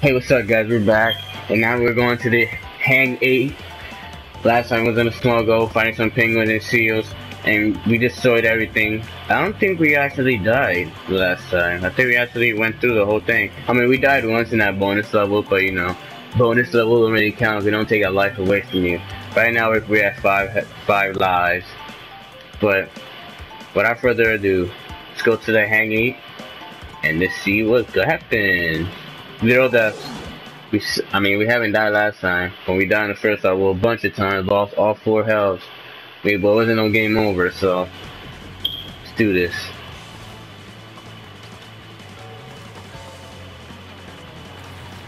Hey, what's up, guys? We're back, and now we're going to the Hang 8. Last time was in a Snow Go, fighting some penguins and seals, and we destroyed everything. I don't think we actually died last time. I think we actually went through the whole thing. I mean, we died once in that bonus level, but you know, bonus level don't really count. We don't take a life away from you. Right now, we're, we're five five lives. But without further ado, let's go to the Hang 8 and let's see what happens. Zero deaths. We, I mean, we haven't died last time. When we died in the first level a bunch of times, lost all four healths. We, but it wasn't no game over, so let's do this.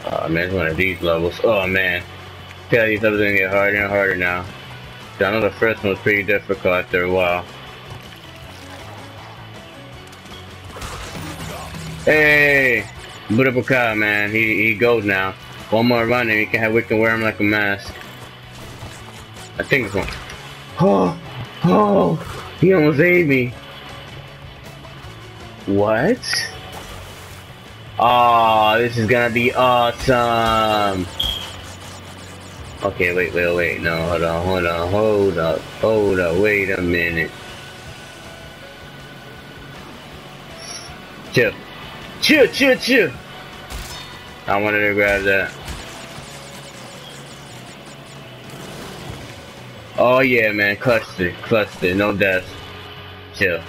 Oh man, it's one of these levels. Oh man. Tell these levels are gonna get harder and harder now. I know the first one was pretty difficult after a while. Hey! Beautiful cow, man. He he goes now. One more run and he can have we can wear him like a mask. I think it's one. Oh, oh, he almost ate me. What? Oh, this is gonna be awesome. Okay, wait, wait, wait. No, hold on, hold on, hold up, hold up. Wait a minute. Chill. Chill, chill, chill. I wanted to grab that. Oh yeah, man, clutched it, no deaths. Chill.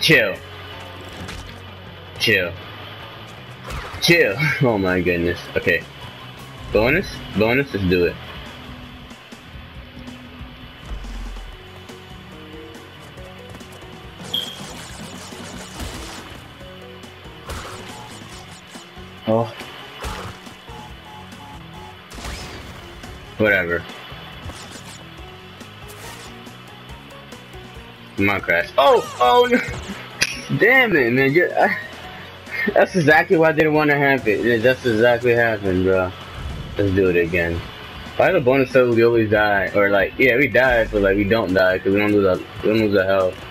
Chill. Chill. Chill. Oh my goodness. Okay. Bonus? Bonus? Let's do it. Oh. Whatever. Come on, Crash. Oh! Oh! No. Damn it, man. I, that's exactly why I didn't want to have it. That's exactly happened, bro. Let's do it again. Why the bonus level we always die? Or like, yeah, we die, but like we don't die because we don't lose our, we don't lose our health.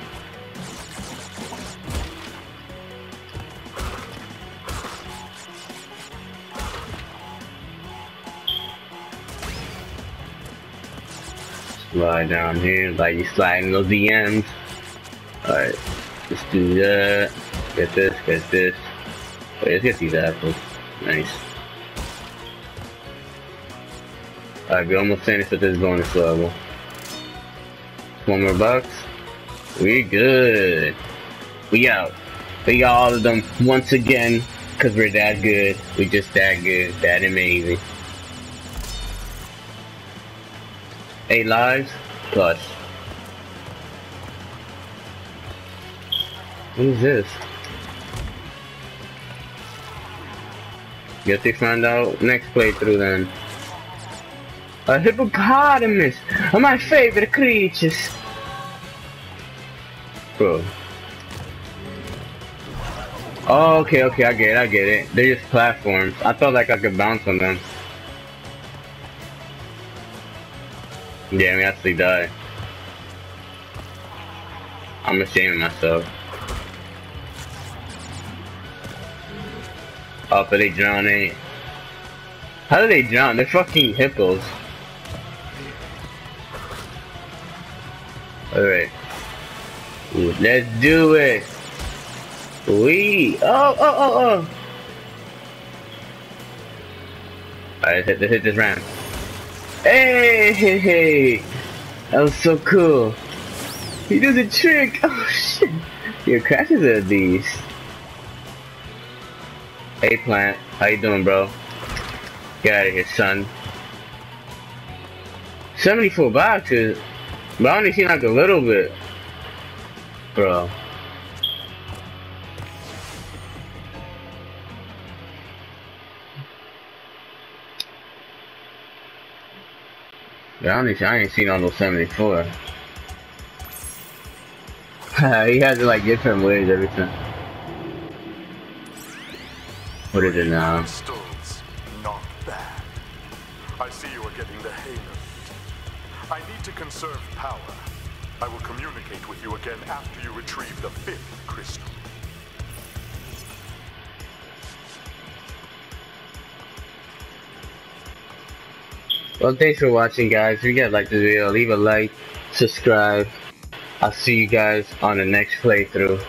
Slide down here, like you sliding those DMs. Alright, let's do that. Get this, get this. Oh, Wait, let's get these apples. Nice. Alright, we almost finished with this bonus level. One more box. We good. We out. We got all of them once again, cause we're that good. We just that good, that amazing. Eight lives plus. What is this? Guess we find out next playthrough then. A hippopotamus! Are my favorite creatures! Bro. Oh, okay, okay, I get it, I get it. They're just platforms. I thought like I could bounce on them. Yeah, we actually die. I'm ashamed of myself. Oh, but they drown it. How do they drown? They're fucking hippos. Alright. Let's do it! We oh oh oh oh Alright, let's hit, let's hit this ramp. Hey, hey, hey! That was so cool. He does a trick! Oh shit! Your crashes are these. Hey plant, how you doing bro? Get out of here son. 74 boxes? But I only seen like a little bit. Bro. I, only, I ain't seen all those 74. he has to like different ways every time. What is it now? Not bad. I see you are getting the hang of it. I need to conserve power. I will communicate with you again after you retrieve the fifth crystal. Well, thanks for watching, guys. If you guys like this video, leave a like, subscribe. I'll see you guys on the next playthrough.